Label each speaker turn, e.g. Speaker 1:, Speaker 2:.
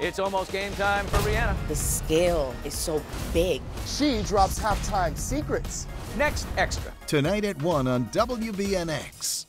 Speaker 1: It's almost game time for Rihanna.
Speaker 2: The scale is so big.
Speaker 3: She drops halftime secrets.
Speaker 1: Next Extra.
Speaker 4: Tonight at 1 on WBNX.